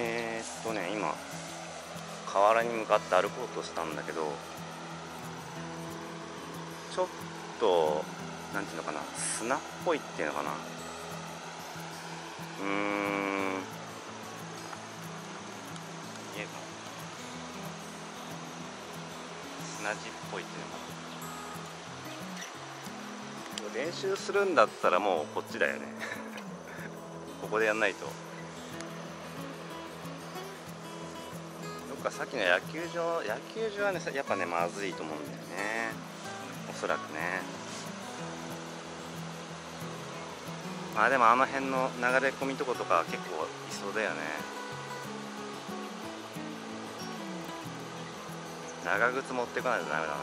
えー、っとね今河原に向かって歩こうとしたんだけどちょっとなんていうのかな砂っぽいっていうのかな。うーん。見えるか砂地っぽいっていうのかな。練習するんだったらもうこっちだよね。ここでやんないと。かさっきの野球場野球場はねやっぱねまずいと思うんだよね。おそらくね。まあでもあの辺の流れ込みとことか結構いそうだよね。長靴持ってこないとダメだなこ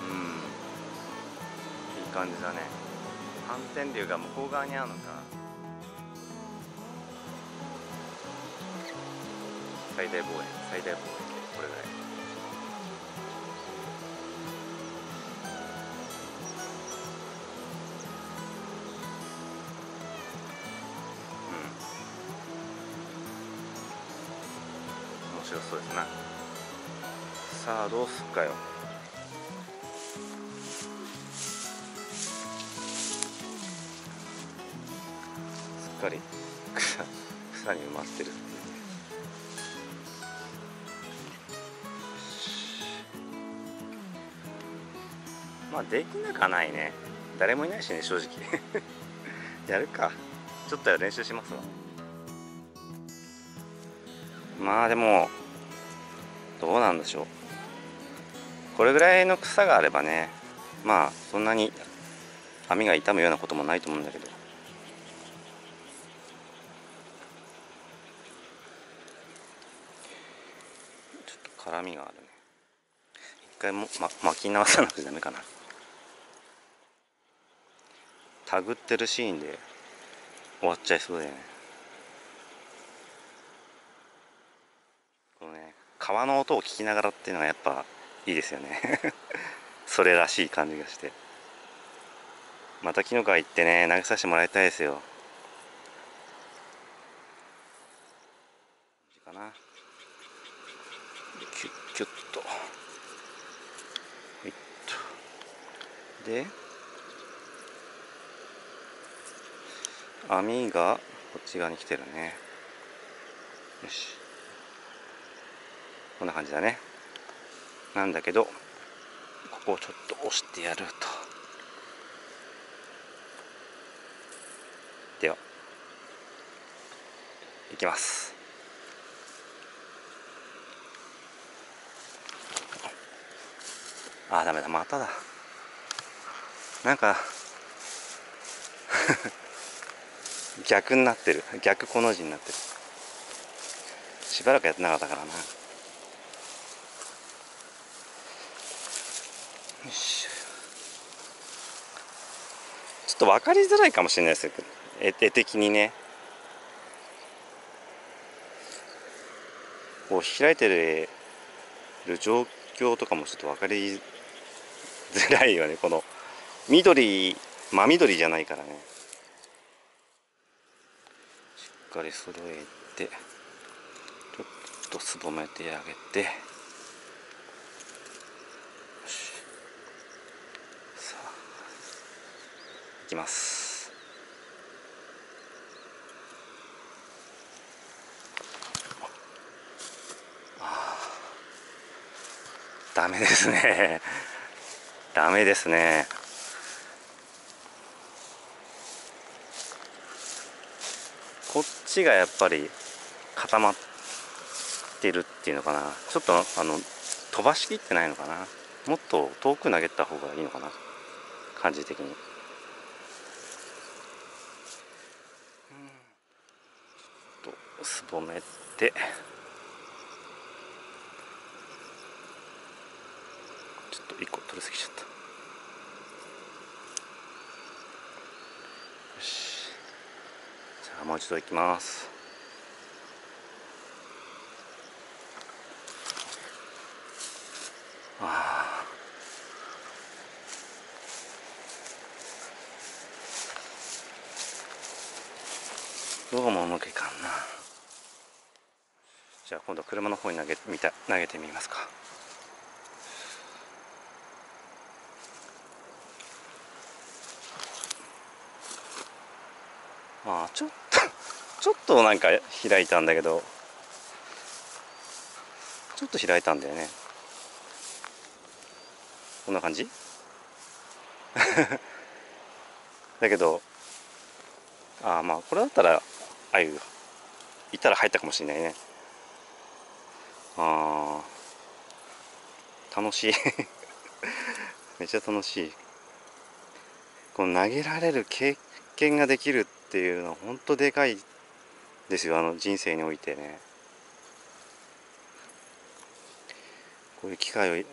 れ。うん。いい感じだね。反転流が向こう側にあるのか。最大望遠最大望遠これぐらい。うん。面白そうですな。さあどうすっかよ。すっかり。草草に埋まってる。まあできなかないね。誰もいないしね正直。やるか。ちょっと練習しますわ。まあでもどうなんでしょう。これぐらいの草があればねまあそんなに網が傷むようなこともないと思うんだけど。ちょっと辛みがあるね。一回も、ま、巻き直さなくちゃダメかな。タグってるシーンで終わっちゃいそうだよね。このね川の音を聞きながらっていうのがやっぱいいですよね。それらしい感じがして。また紀の川行ってね投げさせてもらいたいですよ。かな。キュッキュッと。はいっと。で網がこっち側に来てるね。よし。こんな感じだね。なんだけどここをちょっと押してやると。では。いきます。あダメだ。まただ。なんか逆になってる。逆この字になってる。しばらくやってなかったからな。よいしょ。ちょっと分かりづらいかもしれないです絵絵的にね。こう開いてる状況とかもちょっと分かりづらいよね。この緑真緑じゃないからねしっかり揃えてちょっとすぼめてあげてよし。さあいきます。ダメですね。ダメですね。こっちがやっぱり固まってるっていうのかな。ちょっとあの飛ばしきってないのかな。もっと遠く投げた方がいいのかな。感じ的に、うん、とすぼめて。ちょっと1個取りすぎちゃったよしじゃあもう一度いきます。あどうもうまくいかんな。じゃあ今度車の方に投げみた投げてみますか。ああちょっと。ちょっとなんか開いたんだけどちょっと開いたんだよね。こんな感じ？だけどああまあこれだったらああいういたら入ったかもしれないね。ああ楽しい。めっちゃ楽しい。この投げられる経験ができるっていうのは本当でかいですよあの人生においてね。こういう機会をい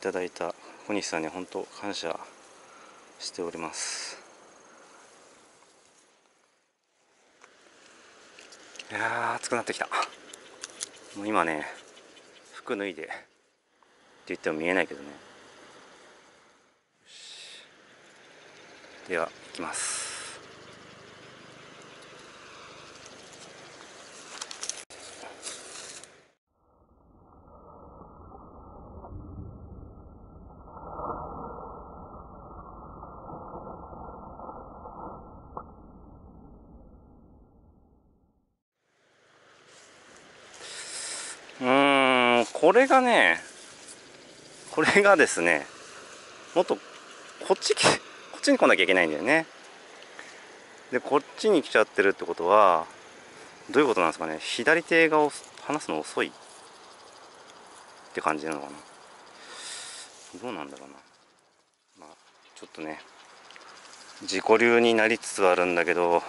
ただいた小西さんに本当感謝しております。いや暑くなってきた。もう今ね服脱いでって言っても見えないけどね。では行きますうーんこれがねこれがですねもっとこっちこっちに来なきゃいけないんだよね。でこっちに来ちゃってるってことはどういうことなんですかね。左手が離すの遅いって感じなのかな。どうなんだろうな。まあちょっとね自己流になりつつあるんだけど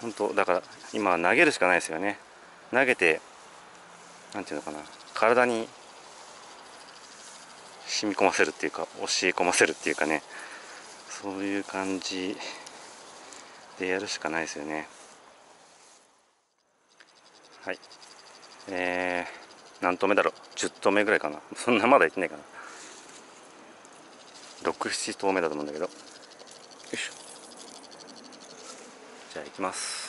本当だから今投げるしかないですよね。投げてなんていうのかな。体に染み込ませるっていうか教え込ませるっていうかね。そういう感じでやるしかないですよね。はい。えー、何投目だろう。10投目ぐらいかな。そんなまだいってないかな。67投目だと思うんだけど。よいしょ。じゃあ行きます。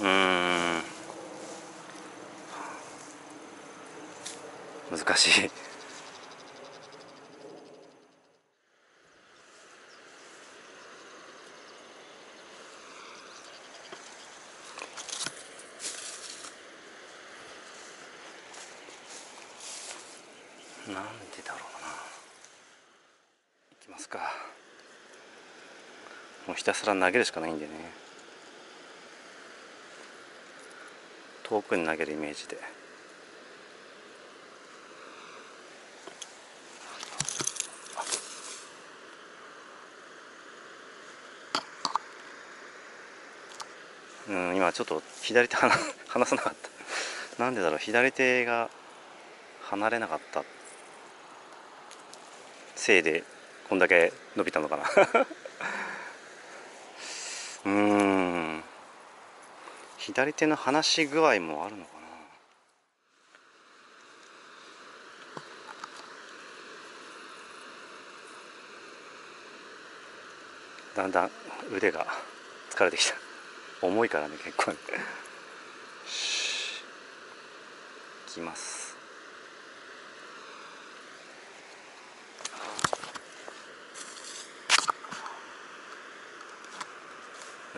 うん。難しい。なんでだろうな。いきますか。もうひたすら投げるしかないんでね。遠くに投げるイメージで。うん今ちょっと左手 離さなかった。なんでだろう。左手が離れなかった。せいでこんだけ伸びたのかな。う ん左手の離し具合もあるのかな？だんだん腕が疲れてきた。重いからね結構よし。いきます。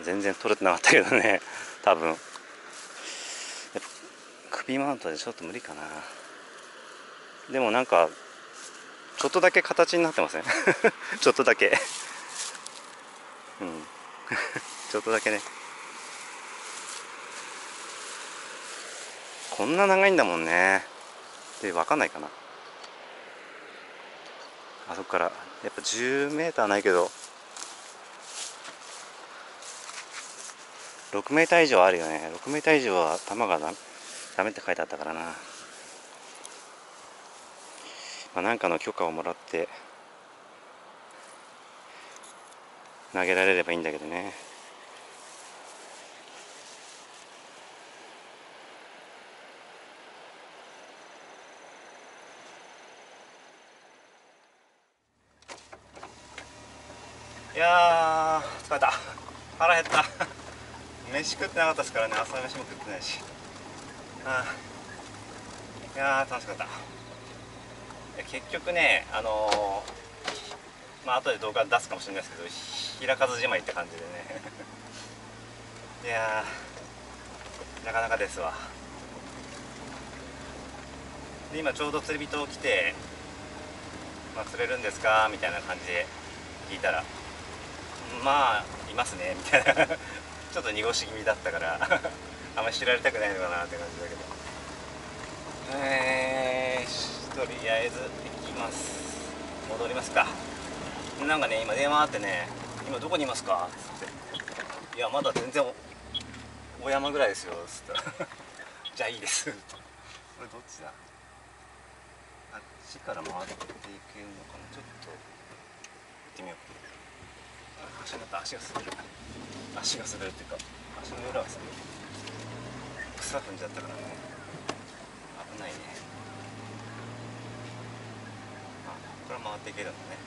全然取れてなかったけどね 多分。やっぱ首マウントでちょっと無理かな。でもなんかちょっとだけ形になってません？ちょっとだけ。うん。ちょっとだけね。こんな長いんだもんね。で分かんないかな。あそこから。やっぱ10メーターないけど。6メーター以上あるよね。6メーター以上は球がダメって書いてあったからな、まあ、なんかの許可をもらって投げられればいいんだけどね。いや疲れた。腹減った。飯食ってなかったですからね。朝飯も食ってないし。ああ。いや楽しかった。結局ねあのー、まあ後で動画出すかもしれないですけど開かずじまいって感じでね。いやなかなかですわ。で今ちょうど釣り人来て「まあ、釣れるんですか?」みたいな感じで聞いたら「まあいますね」みたいな。ちょっと濁し気味だったから あんまり知られたくないのかなって感じだけど。えー、とりあえず行きます。戻りますか。なんかね今電話あってね「今どこにいますか?」っつって「いやまだ全然お山ぐらいですよ」っつったら「じゃあいいです」これどっちだ？あっちから回っていけるのかな？ちょっと。行ってみよう。足また。足が滑る足が滑るっていうか足の裏が滑る。草踏んじゃったからね危ないね。あこれ回っていけるのね。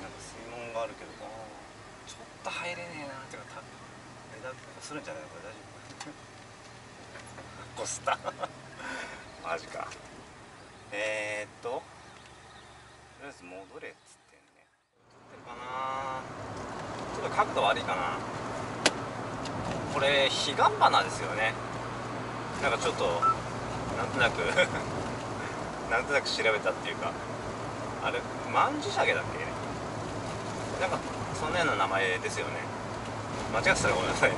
なんか水門があるけどちょっと入れねえなっていうか枝こするんじゃないのこれ大丈夫？こすった。マジか。えー、っととりあえず戻れっつって。な。ちょっと角度悪いかな。これ彼岸花ですよね。なんかちょっとなんとなく なんとなく調べたっていうか。あれマンジュシャゲだっけ？なんかそんなような名前ですよね。間違ってたらごめんなさいね。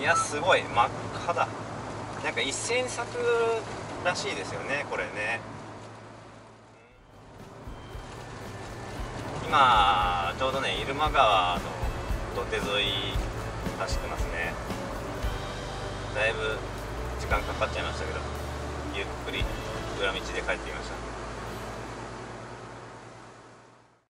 いやすごい真っ赤だ。なんか一斉作らしいですよねこれね。今ちょうどね入間川の土手沿い走ってますね。だいぶ時間かかっちゃいましたけどゆっくり裏道で帰ってきました。